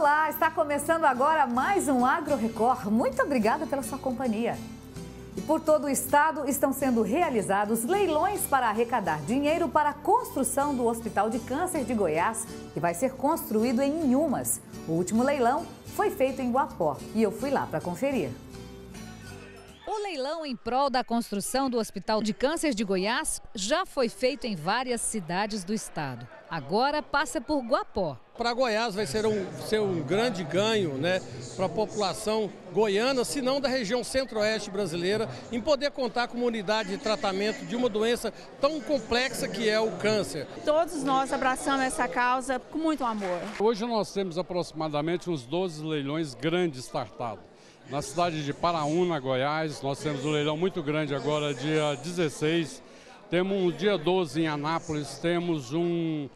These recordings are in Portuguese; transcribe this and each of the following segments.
Olá, está começando agora mais um Agro Record. Muito obrigada pela sua companhia. E por todo o estado estão sendo realizados leilões para arrecadar dinheiro para a construção do Hospital de Câncer de Goiás, que vai ser construído em Inhumas. O último leilão foi feito em Guapó e eu fui lá para conferir. O leilão em prol da construção do Hospital de Câncer de Goiás já foi feito em várias cidades do estado. Agora passa por Guapó. Para Goiás vai ser um, ser um grande ganho né, para a população goiana, se não da região centro-oeste brasileira, em poder contar com uma unidade de tratamento de uma doença tão complexa que é o câncer. Todos nós abraçamos essa causa com muito amor. Hoje nós temos aproximadamente uns 12 leilões grandes startados. Na cidade de Paraúna, Goiás, nós temos um leilão muito grande agora, dia 16. Temos um dia 12 em Anápolis, temos um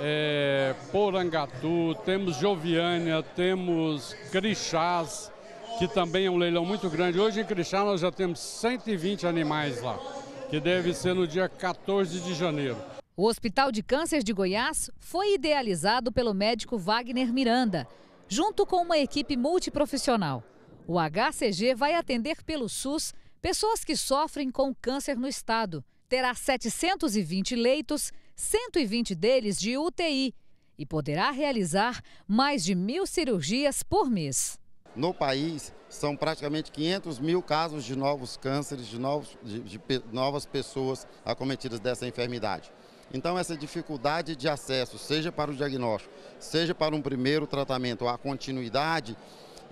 é, Porangatu, temos Joviânia, temos Crixás, que também é um leilão muito grande. Hoje em Crixás nós já temos 120 animais lá, que deve ser no dia 14 de janeiro. O Hospital de Câncer de Goiás foi idealizado pelo médico Wagner Miranda, junto com uma equipe multiprofissional. O HCG vai atender pelo SUS pessoas que sofrem com câncer no estado. Terá 720 leitos 120 deles de UTI, e poderá realizar mais de mil cirurgias por mês. No país, são praticamente 500 mil casos de novos cânceres, de, novos, de, de novas pessoas acometidas dessa enfermidade. Então, essa dificuldade de acesso, seja para o diagnóstico, seja para um primeiro tratamento, a continuidade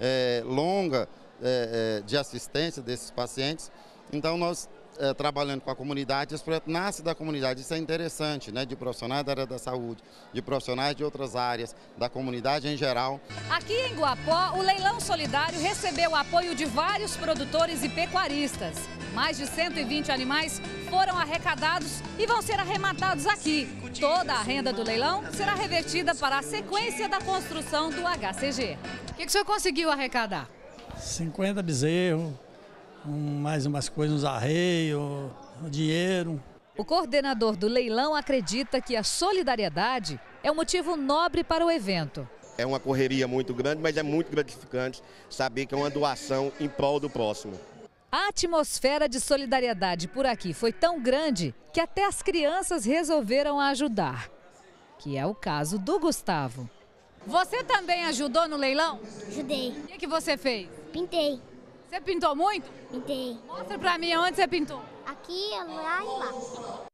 é, longa é, é, de assistência desses pacientes, então nós é, trabalhando com a comunidade, esse projeto nasce da comunidade, isso é interessante, né? De profissionais da área da saúde, de profissionais de outras áreas, da comunidade em geral. Aqui em Guapó, o leilão solidário recebeu o apoio de vários produtores e pecuaristas. Mais de 120 animais foram arrecadados e vão ser arrematados aqui. Toda a renda do leilão será revertida para a sequência da construção do HCG. O que, que o senhor conseguiu arrecadar? 50 bezerros, um, mais umas coisas, uns arreios, dinheiro. O coordenador do leilão acredita que a solidariedade é um motivo nobre para o evento. É uma correria muito grande, mas é muito gratificante saber que é uma doação em prol do próximo. A atmosfera de solidariedade por aqui foi tão grande que até as crianças resolveram ajudar. Que é o caso do Gustavo. Você também ajudou no leilão? Ajudei. O que, que você fez? Pintei. Você pintou muito? Pintei. Mostra pra mim onde você pintou. Aqui, lá e lá.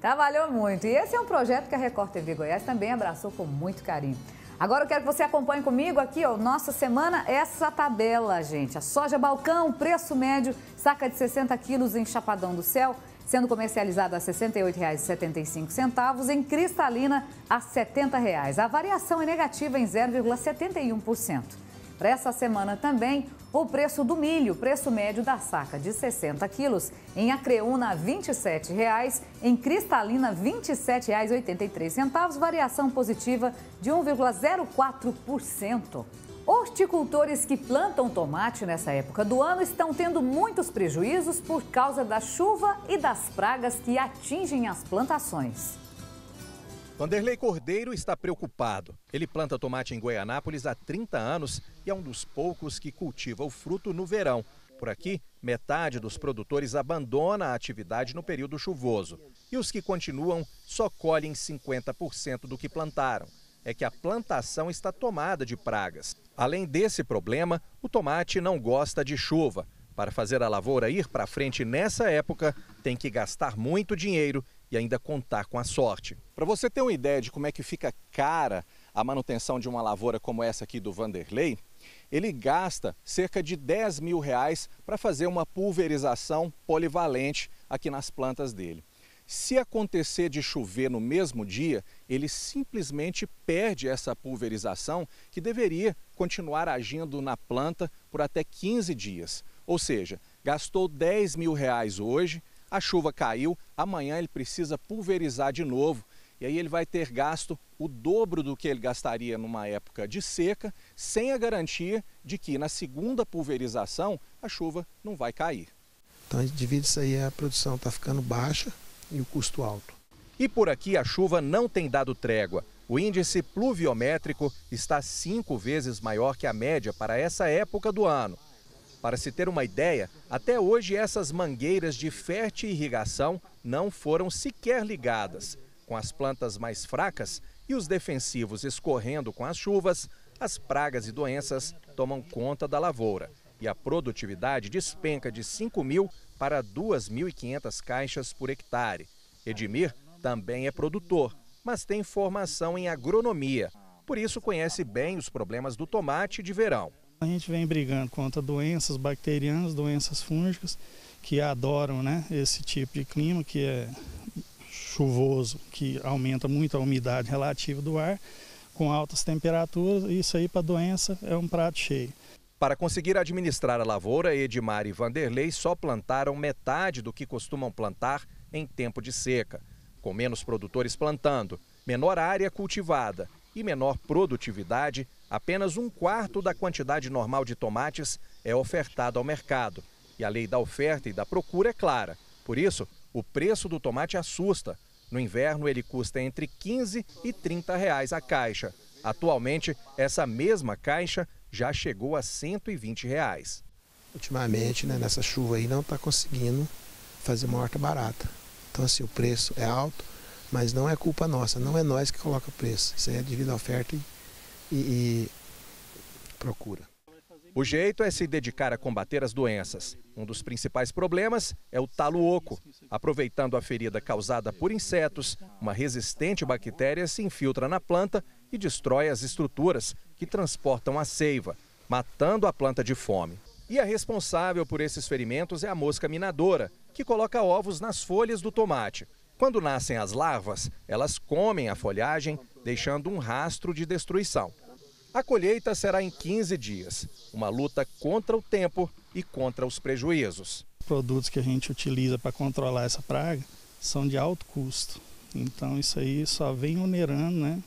Trabalhou muito. E esse é um projeto que a Record TV Goiás também abraçou com muito carinho. Agora eu quero que você acompanhe comigo aqui, ó, nossa semana, essa tabela, gente. A soja balcão, preço médio, saca de 60 quilos em Chapadão do Céu, sendo comercializada a R$ 68,75, em cristalina a 70 reais. A variação é negativa em 0,71%. Para essa semana também, o preço do milho, preço médio da saca de 60 quilos, em Acreúna R$ 27,00, em Cristalina R$ 27,83, variação positiva de 1,04%. Horticultores que plantam tomate nessa época do ano estão tendo muitos prejuízos por causa da chuva e das pragas que atingem as plantações. Vanderlei Cordeiro está preocupado. Ele planta tomate em Goianápolis há 30 anos e é um dos poucos que cultiva o fruto no verão. Por aqui, metade dos produtores abandona a atividade no período chuvoso. E os que continuam só colhem 50% do que plantaram. É que a plantação está tomada de pragas. Além desse problema, o tomate não gosta de chuva. Para fazer a lavoura ir para frente nessa época, tem que gastar muito dinheiro e ainda contar com a sorte. Para você ter uma ideia de como é que fica cara a manutenção de uma lavoura como essa aqui do Vanderlei, ele gasta cerca de 10 mil reais para fazer uma pulverização polivalente aqui nas plantas dele. Se acontecer de chover no mesmo dia, ele simplesmente perde essa pulverização que deveria continuar agindo na planta por até 15 dias. Ou seja, gastou 10 mil reais hoje, a chuva caiu, amanhã ele precisa pulverizar de novo e aí ele vai ter gasto o dobro do que ele gastaria numa época de seca, sem a garantia de que na segunda pulverização a chuva não vai cair. Então, a isso aí, a produção está ficando baixa e o custo alto. E por aqui a chuva não tem dado trégua. O índice pluviométrico está cinco vezes maior que a média para essa época do ano. Para se ter uma ideia, até hoje essas mangueiras de fértil irrigação não foram sequer ligadas. Com as plantas mais fracas e os defensivos escorrendo com as chuvas, as pragas e doenças tomam conta da lavoura e a produtividade despenca de 5 mil para 2.500 caixas por hectare. Edmir também é produtor, mas tem formação em agronomia. Por isso conhece bem os problemas do tomate de verão. A gente vem brigando contra doenças bacterianas, doenças fúngicas, que adoram né, esse tipo de clima, que é chuvoso, que aumenta muito a umidade relativa do ar, com altas temperaturas, isso aí para doença é um prato cheio. Para conseguir administrar a lavoura, Edmar e Vanderlei só plantaram metade do que costumam plantar em tempo de seca. Com menos produtores plantando, menor área cultivada e menor produtividade, apenas um quarto da quantidade normal de tomates é ofertado ao mercado. E a lei da oferta e da procura é clara. Por isso, o preço do tomate assusta. No inverno, ele custa entre 15 e 30 reais a caixa. Atualmente, essa mesma caixa já chegou a 120 reais. Ultimamente, né, nessa chuva aí, não está conseguindo fazer uma horta barata. Então, assim, o preço é alto, mas não é culpa nossa, não é nós que coloca o preço. Isso aí é devido à oferta e, e, e procura. O jeito é se dedicar a combater as doenças. Um dos principais problemas é o talo oco. Aproveitando a ferida causada por insetos, uma resistente bactéria se infiltra na planta e destrói as estruturas que transportam a seiva, matando a planta de fome. E a responsável por esses ferimentos é a mosca minadora, que coloca ovos nas folhas do tomate. Quando nascem as larvas, elas comem a folhagem, deixando um rastro de destruição. A colheita será em 15 dias, uma luta contra o tempo e contra os prejuízos. Produtos que a gente utiliza para controlar essa praga são de alto custo. Então isso aí só vem onerando né,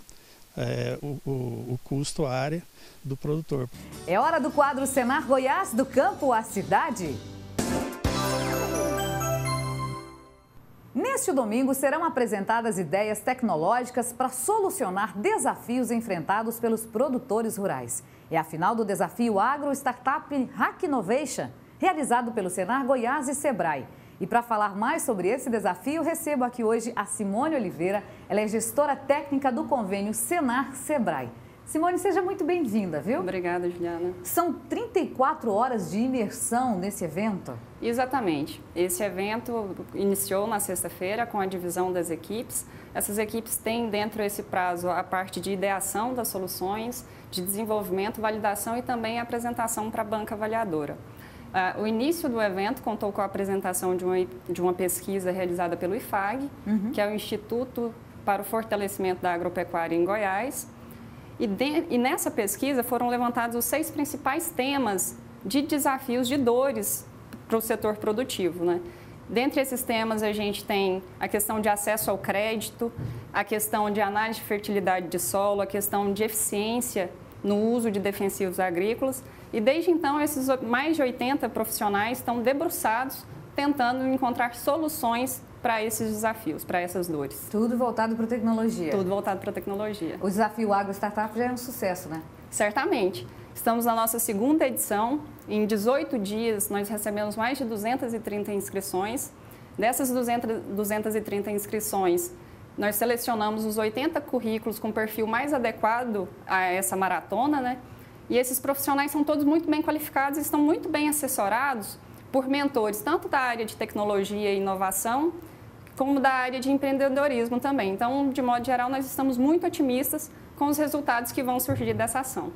é, o, o, o custo área do produtor. É hora do quadro Senar Goiás, do campo à cidade. Neste domingo serão apresentadas ideias tecnológicas para solucionar desafios enfrentados pelos produtores rurais. É a final do desafio Agro Startup Hack Innovation, realizado pelo Senar Goiás e Sebrae. E para falar mais sobre esse desafio, recebo aqui hoje a Simone Oliveira. Ela é gestora técnica do convênio Senar-Sebrae. Simone, seja muito bem-vinda, viu? Obrigada, Juliana. São 34 horas de imersão nesse evento? Exatamente. Esse evento iniciou na sexta-feira com a divisão das equipes. Essas equipes têm dentro desse prazo a parte de ideação das soluções, de desenvolvimento, validação e também apresentação para a banca avaliadora. Uh, o início do evento contou com a apresentação de uma, de uma pesquisa realizada pelo IFAG, uhum. que é o Instituto para o Fortalecimento da Agropecuária em Goiás. E, de, e nessa pesquisa foram levantados os seis principais temas de desafios, de dores para o setor produtivo. Né? Dentre esses temas, a gente tem a questão de acesso ao crédito, a questão de análise de fertilidade de solo, a questão de eficiência no uso de defensivos agrícolas e desde então, esses mais de 80 profissionais estão debruçados tentando encontrar soluções para esses desafios, para essas dores. Tudo voltado para a tecnologia. Tudo voltado para a tecnologia. O desafio Agro Startup já é um sucesso, né? Certamente. Estamos na nossa segunda edição. Em 18 dias, nós recebemos mais de 230 inscrições. Dessas 200, 230 inscrições, nós selecionamos os 80 currículos com perfil mais adequado a essa maratona, né? E esses profissionais são todos muito bem qualificados e estão muito bem assessorados por mentores, tanto da área de tecnologia e inovação, como da área de empreendedorismo também. Então, de modo geral, nós estamos muito otimistas com os resultados que vão surgir dessa ação.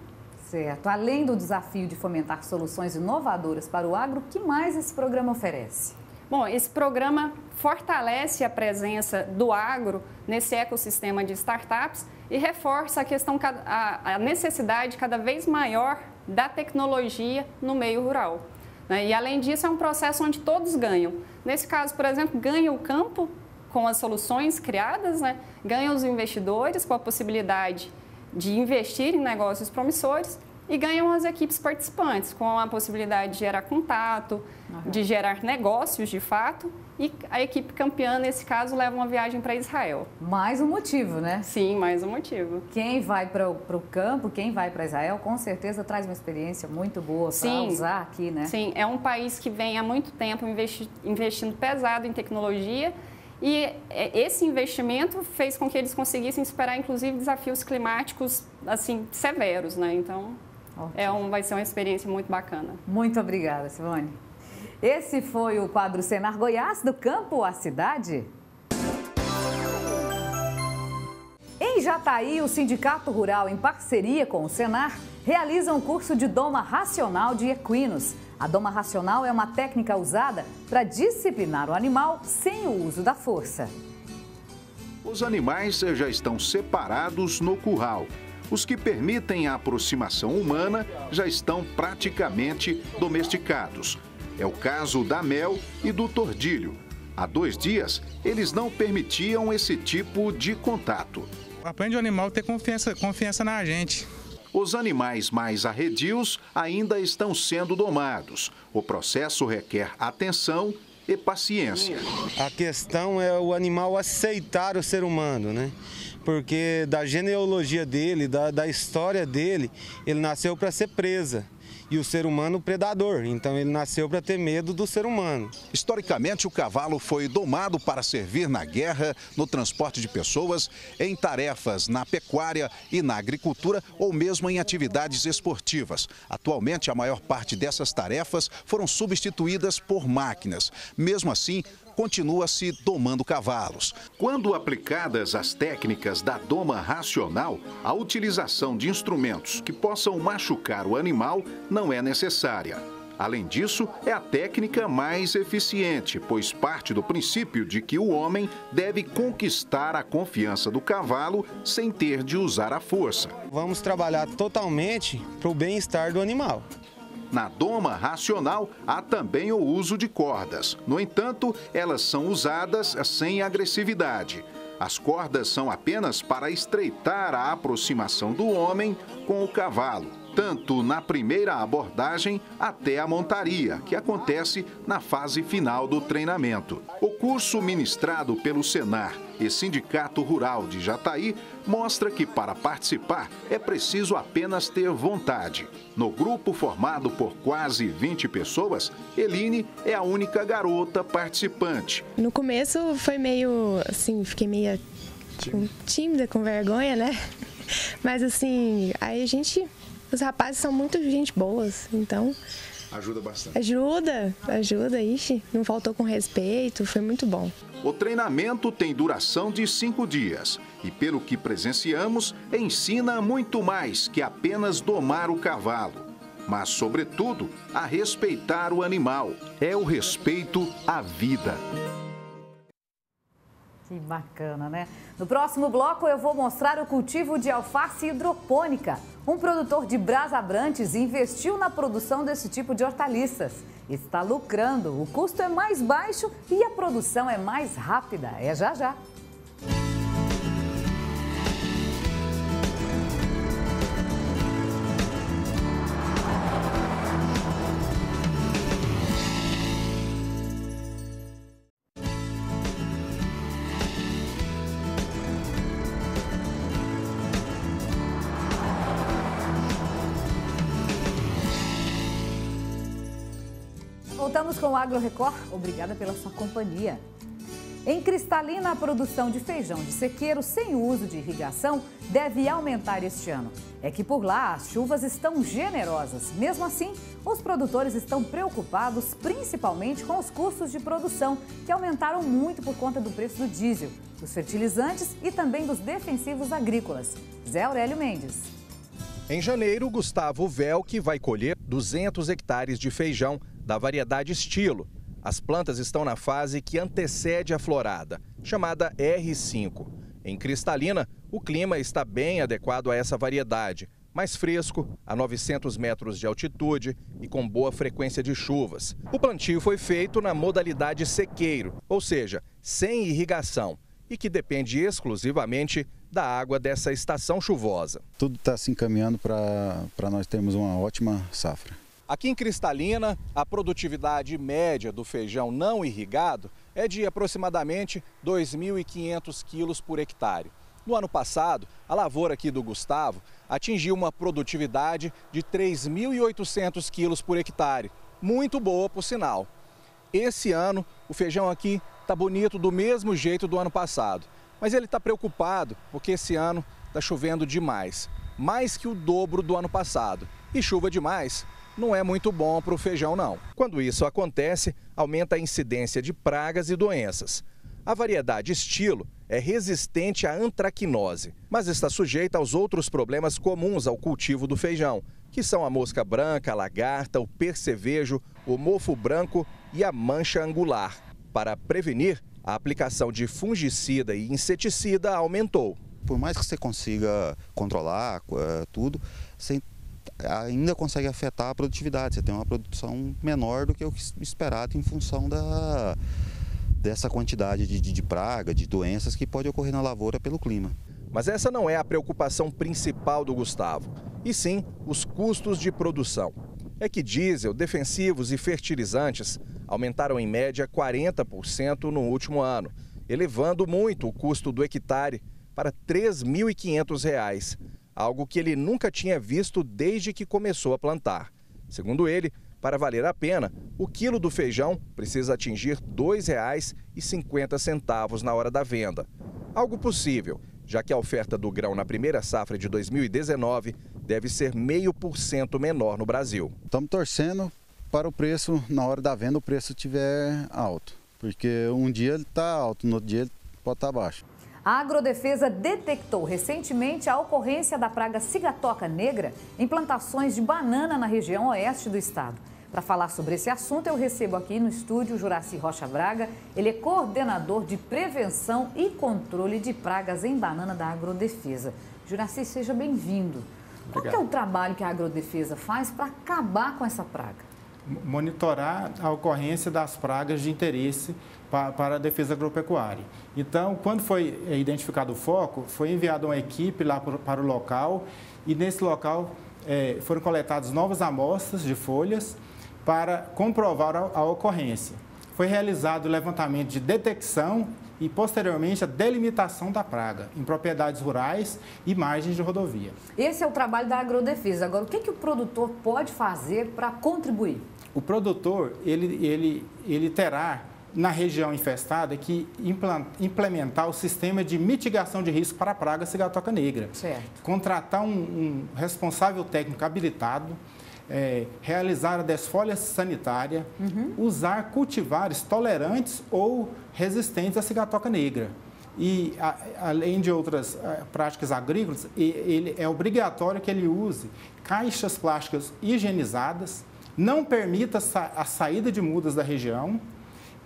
Certo. Além do desafio de fomentar soluções inovadoras para o agro, o que mais esse programa oferece? Bom, esse programa fortalece a presença do agro nesse ecossistema de startups e reforça a questão a, necessidade cada vez maior da tecnologia no meio rural. Né? E além disso, é um processo onde todos ganham. Nesse caso, por exemplo, ganha o campo com as soluções criadas, né? ganha os investidores com a possibilidade de investir em negócios promissores e ganham as equipes participantes, com a possibilidade de gerar contato, uhum. de gerar negócios de fato. E a equipe campeã, nesse caso, leva uma viagem para Israel. Mais um motivo, né? Sim, mais um motivo. Quem vai para o campo, quem vai para Israel, com certeza traz uma experiência muito boa para usar aqui, né? Sim, é um país que vem há muito tempo investi investindo pesado em tecnologia e é, esse investimento fez com que eles conseguissem superar, inclusive, desafios climáticos assim severos, né? Então, é um, vai ser uma experiência muito bacana. Muito obrigada, Simone. Esse foi o quadro Senar Goiás, do campo à cidade. Em Jataí, o Sindicato Rural, em parceria com o Senar, realiza um curso de doma racional de equinos. A doma racional é uma técnica usada para disciplinar o animal sem o uso da força. Os animais já estão separados no curral os que permitem a aproximação humana já estão praticamente domesticados. É o caso da Mel e do Tordilho. Há dois dias, eles não permitiam esse tipo de contato. Aprende o animal a ter confiança, confiança na gente. Os animais mais arredios ainda estão sendo domados. O processo requer atenção e paciência. A questão é o animal aceitar o ser humano, né? porque da genealogia dele, da, da história dele, ele nasceu para ser presa e o ser humano predador. Então ele nasceu para ter medo do ser humano. Historicamente, o cavalo foi domado para servir na guerra, no transporte de pessoas, em tarefas na pecuária e na agricultura ou mesmo em atividades esportivas. Atualmente, a maior parte dessas tarefas foram substituídas por máquinas. Mesmo assim, continua-se domando cavalos. Quando aplicadas as técnicas da doma racional, a utilização de instrumentos que possam machucar o animal não é necessária. Além disso, é a técnica mais eficiente, pois parte do princípio de que o homem deve conquistar a confiança do cavalo sem ter de usar a força. Vamos trabalhar totalmente para o bem-estar do animal. Na doma racional, há também o uso de cordas. No entanto, elas são usadas sem agressividade. As cordas são apenas para estreitar a aproximação do homem com o cavalo tanto na primeira abordagem até a montaria, que acontece na fase final do treinamento. O curso ministrado pelo Senar e Sindicato Rural de Jataí mostra que para participar é preciso apenas ter vontade. No grupo formado por quase 20 pessoas, Eline é a única garota participante. No começo foi meio assim, fiquei meio tímida, com vergonha, né? Mas assim, aí a gente os rapazes são muito gente boas, então. Ajuda bastante. Ajuda, ajuda, ixi. Não faltou com respeito, foi muito bom. O treinamento tem duração de cinco dias e, pelo que presenciamos, ensina muito mais que apenas domar o cavalo, mas, sobretudo, a respeitar o animal. É o respeito à vida. Que bacana, né? No próximo bloco eu vou mostrar o cultivo de alface hidropônica. Um produtor de Brasabrantes investiu na produção desse tipo de hortaliças. Está lucrando, o custo é mais baixo e a produção é mais rápida. É já já. Voltamos com o Agro Record. Obrigada pela sua companhia. Em Cristalina, a produção de feijão de sequeiro sem uso de irrigação deve aumentar este ano. É que por lá as chuvas estão generosas. Mesmo assim, os produtores estão preocupados principalmente com os custos de produção, que aumentaram muito por conta do preço do diesel, dos fertilizantes e também dos defensivos agrícolas. Zé Aurélio Mendes. Em janeiro, Gustavo Velk vai colher 200 hectares de feijão da variedade estilo. As plantas estão na fase que antecede a florada, chamada R5. Em Cristalina, o clima está bem adequado a essa variedade, mais fresco, a 900 metros de altitude e com boa frequência de chuvas. O plantio foi feito na modalidade sequeiro, ou seja, sem irrigação, e que depende exclusivamente da água dessa estação chuvosa. Tudo está se encaminhando para nós termos uma ótima safra. Aqui em Cristalina, a produtividade média do feijão não irrigado é de aproximadamente 2.500 quilos por hectare. No ano passado, a lavoura aqui do Gustavo atingiu uma produtividade de 3.800 quilos por hectare. Muito boa, por sinal. Esse ano, o feijão aqui está bonito do mesmo jeito do ano passado. Mas ele está preocupado porque esse ano está chovendo demais mais que o dobro do ano passado. E chuva demais não é muito bom para o feijão, não. Quando isso acontece, aumenta a incidência de pragas e doenças. A variedade estilo é resistente à antracnose, mas está sujeita aos outros problemas comuns ao cultivo do feijão, que são a mosca branca, a lagarta, o percevejo, o mofo branco e a mancha angular. Para prevenir, a aplicação de fungicida e inseticida aumentou. Por mais que você consiga controlar é, tudo, você ainda consegue afetar a produtividade. Você tem uma produção menor do que o esperado em função da, dessa quantidade de, de, de praga, de doenças que pode ocorrer na lavoura pelo clima. Mas essa não é a preocupação principal do Gustavo, e sim os custos de produção. É que diesel, defensivos e fertilizantes aumentaram em média 40% no último ano, elevando muito o custo do hectare para R$ 3.500, algo que ele nunca tinha visto desde que começou a plantar. Segundo ele, para valer a pena, o quilo do feijão precisa atingir R$ 2,50 na hora da venda. Algo possível, já que a oferta do grão na primeira safra de 2019 deve ser meio por cento menor no Brasil. Estamos torcendo para o preço, na hora da venda, o preço estiver alto. Porque um dia ele está alto, no outro dia ele pode estar tá baixo. A Agrodefesa detectou recentemente a ocorrência da praga cigatoca negra em plantações de banana na região oeste do estado. Para falar sobre esse assunto, eu recebo aqui no estúdio Juraci Rocha Braga. Ele é coordenador de prevenção e controle de pragas em banana da Agrodefesa. Juraci, seja bem-vindo. Qual é o trabalho que a Agrodefesa faz para acabar com essa praga? Monitorar a ocorrência das pragas de interesse para a defesa agropecuária. Então, quando foi eh, identificado o foco, foi enviada uma equipe lá para o local e nesse local é, foram coletadas novas amostras de folhas para comprovar a, a ocorrência. Foi realizado o levantamento de detecção e, posteriormente, a delimitação da praga em propriedades rurais e margens de rodovia. Esse é o trabalho da agrodefesa. Agora, o que, que o produtor pode fazer para contribuir? O produtor, ele, ele, ele terá na região infestada que implementar o sistema de mitigação de risco para a praga cigatoca negra. Certo. Contratar um, um responsável técnico habilitado, é, realizar a desfolha sanitária, uhum. usar cultivares tolerantes ou resistentes à cigatoca negra. E, a, além de outras a, é, práticas agrícolas, ele, é obrigatório que ele use caixas plásticas higienizadas, não permita a saída de mudas da região,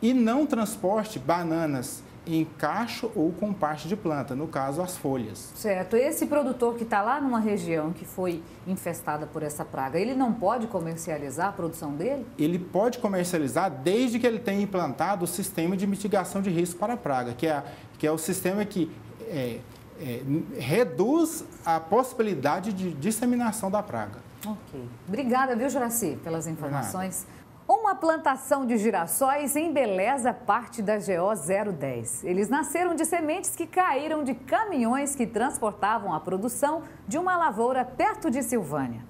e não transporte bananas em cacho ou com parte de planta, no caso as folhas. Certo. Esse produtor que está lá numa região que foi infestada por essa praga, ele não pode comercializar a produção dele? Ele pode comercializar desde que ele tenha implantado o sistema de mitigação de risco para a praga, que é, que é o sistema que é, é, reduz a possibilidade de disseminação da praga. Ok. Obrigada, viu, Juraci, pelas informações. Uma plantação de girassóis embeleza parte da GO 010. Eles nasceram de sementes que caíram de caminhões que transportavam a produção de uma lavoura perto de Silvânia.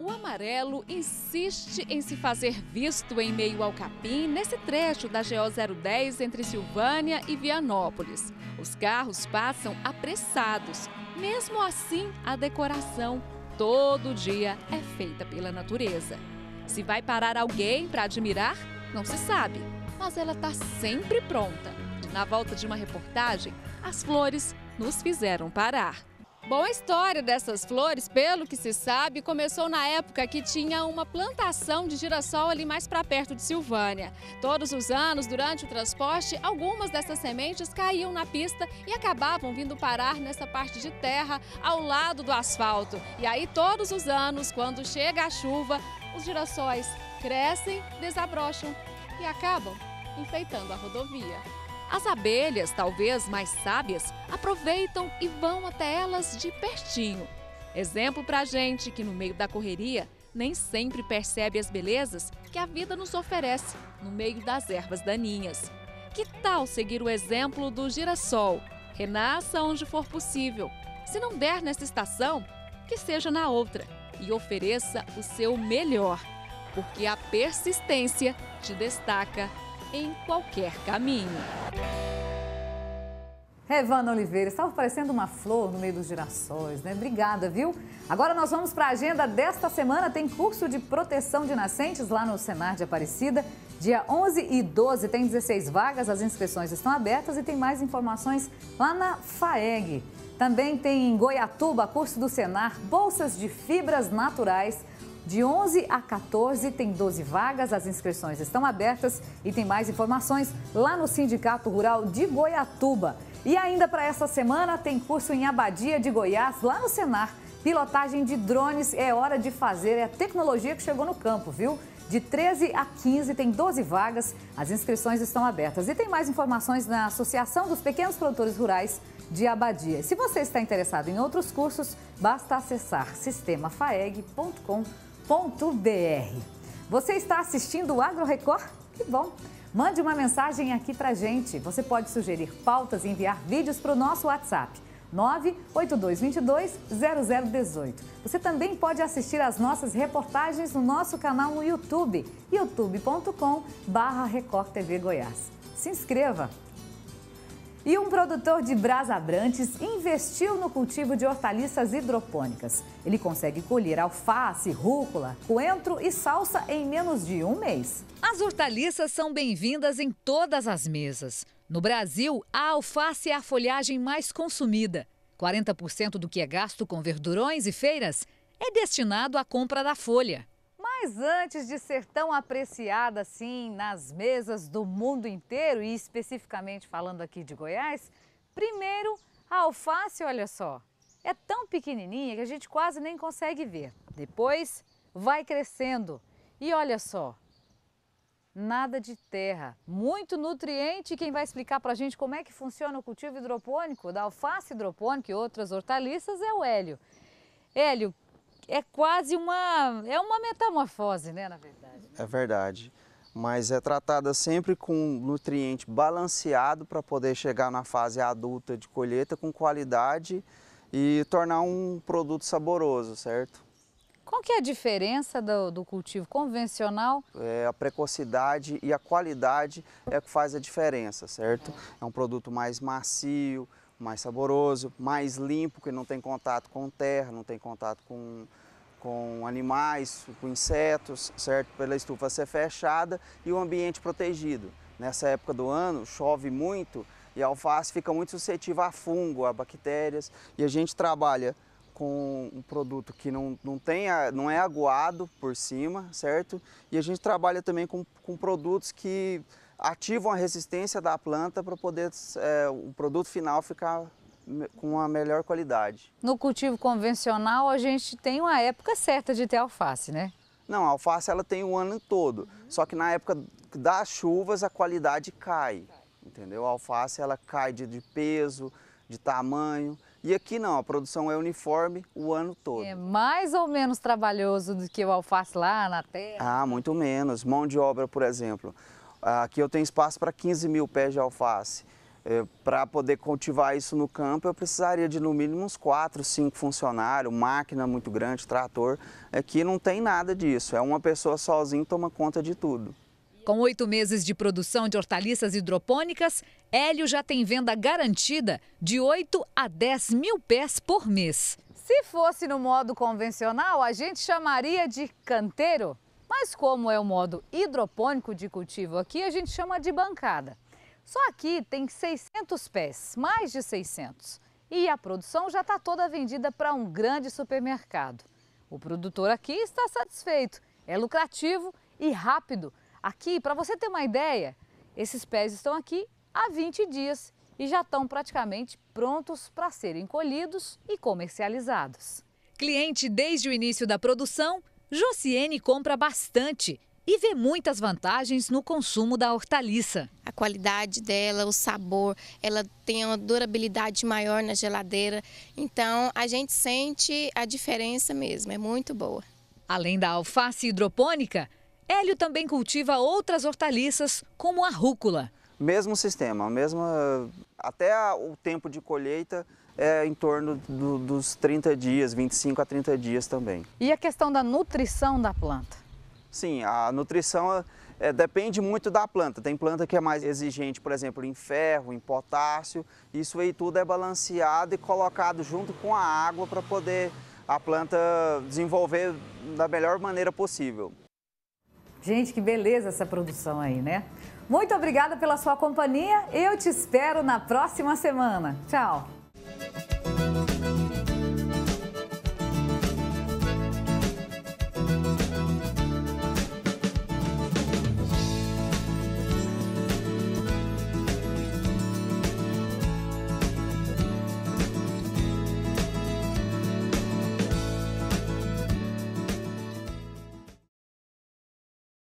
O amarelo insiste em se fazer visto em meio ao capim nesse trecho da GO 010 entre Silvânia e Vianópolis. Os carros passam apressados. Mesmo assim, a decoração todo dia é feita pela natureza. Se vai parar alguém para admirar, não se sabe, mas ela está sempre pronta. Na volta de uma reportagem, as flores nos fizeram parar. Bom, a história dessas flores, pelo que se sabe, começou na época que tinha uma plantação de girassol ali mais para perto de Silvânia. Todos os anos, durante o transporte, algumas dessas sementes caíam na pista e acabavam vindo parar nessa parte de terra ao lado do asfalto. E aí, todos os anos, quando chega a chuva, os girassóis crescem, desabrocham e acabam enfeitando a rodovia. As abelhas, talvez mais sábias, aproveitam e vão até elas de pertinho. Exemplo pra gente que no meio da correria nem sempre percebe as belezas que a vida nos oferece no meio das ervas daninhas. Que tal seguir o exemplo do girassol? Renasça onde for possível. Se não der nessa estação, que seja na outra e ofereça o seu melhor, porque a persistência te destaca em qualquer caminho. Revana Oliveira, estava parecendo uma flor no meio dos girassóis, né? Obrigada, viu? Agora nós vamos para a agenda desta semana. Tem curso de proteção de nascentes lá no Senar de Aparecida. Dia 11 e 12 tem 16 vagas, as inscrições estão abertas e tem mais informações lá na FAEG. Também tem em Goiatuba, curso do Senar, bolsas de fibras naturais. De 11 a 14 tem 12 vagas, as inscrições estão abertas e tem mais informações lá no Sindicato Rural de Goiatuba. E ainda para essa semana tem curso em Abadia de Goiás, lá no Senar. Pilotagem de drones é hora de fazer, é a tecnologia que chegou no campo, viu? De 13 a 15 tem 12 vagas, as inscrições estão abertas. E tem mais informações na Associação dos Pequenos Produtores Rurais de Abadia. Se você está interessado em outros cursos, basta acessar sistemafaeg.com.br. Você está assistindo o Agro Record? Que bom! Mande uma mensagem aqui pra gente. Você pode sugerir pautas e enviar vídeos para o nosso WhatsApp. 982220018. Você também pode assistir às nossas reportagens no nosso canal no YouTube, youtube.com/barra Record TV Goiás. Se inscreva! E um produtor de Brasabrantes investiu no cultivo de hortaliças hidropônicas. Ele consegue colher alface, rúcula, coentro e salsa em menos de um mês. As hortaliças são bem-vindas em todas as mesas. No Brasil, a alface é a folhagem mais consumida. 40% do que é gasto com verdurões e feiras é destinado à compra da folha. Mas antes de ser tão apreciada assim nas mesas do mundo inteiro e especificamente falando aqui de Goiás, primeiro a alface, olha só, é tão pequenininha que a gente quase nem consegue ver. Depois vai crescendo e olha só, nada de terra, muito nutriente. Quem vai explicar para a gente como é que funciona o cultivo hidropônico da alface hidropônica e outras hortaliças é o Hélio. Hélio, é quase uma, é uma metamorfose, né, na verdade. É verdade, mas é tratada sempre com nutriente balanceado para poder chegar na fase adulta de colheita com qualidade e tornar um produto saboroso, certo? Qual que é a diferença do, do, cultivo convencional? É, a precocidade e a qualidade é que faz a diferença, certo? É um produto mais macio, mais saboroso, mais limpo, que não tem contato com terra, não tem contato com com animais, com insetos, certo? Pela estufa ser fechada e o ambiente protegido. Nessa época do ano chove muito e a alface fica muito suscetível a fungo, a bactérias e a gente trabalha com um produto que não, não, tem, não é aguado por cima, certo? E a gente trabalha também com, com produtos que ativam a resistência da planta para poder é, o produto final ficar com a melhor qualidade. No cultivo convencional, a gente tem uma época certa de ter alface, né? Não, a alface ela tem o ano todo, só que na época das chuvas a qualidade cai, entendeu? A alface ela cai de, de peso, de tamanho, e aqui não, a produção é uniforme o ano todo. É mais ou menos trabalhoso do que o alface lá na terra? Ah, muito menos. Mão de obra, por exemplo. Aqui eu tenho espaço para 15 mil pés de alface. É, para poder cultivar isso no campo, eu precisaria de no mínimo uns 4, 5 funcionários, máquina muito grande, trator. Aqui não tem nada disso, é uma pessoa sozinha toma conta de tudo. Com oito meses de produção de hortaliças hidropônicas, Hélio já tem venda garantida de 8 a 10 mil pés por mês. Se fosse no modo convencional, a gente chamaria de canteiro. Mas como é o modo hidropônico de cultivo aqui, a gente chama de bancada. Só aqui tem 600 pés, mais de 600. E a produção já está toda vendida para um grande supermercado. O produtor aqui está satisfeito, é lucrativo e rápido. Aqui, para você ter uma ideia, esses pés estão aqui há 20 dias e já estão praticamente prontos para serem colhidos e comercializados. Cliente desde o início da produção, Josiene compra bastante e vê muitas vantagens no consumo da hortaliça. A qualidade dela, o sabor, ela tem uma durabilidade maior na geladeira. Então a gente sente a diferença mesmo, é muito boa. Além da alface hidropônica, Hélio também cultiva outras hortaliças, como a rúcula. Mesmo sistema, mesma, até o tempo de colheita é em torno do, dos 30 dias, 25 a 30 dias também. E a questão da nutrição da planta? Sim, a nutrição é, depende muito da planta. Tem planta que é mais exigente, por exemplo, em ferro, em potássio. Isso aí tudo é balanceado e colocado junto com a água para poder a planta desenvolver da melhor maneira possível. Gente, que beleza essa produção aí, né? Muito obrigada pela sua companhia. Eu te espero na próxima semana. Tchau. thank you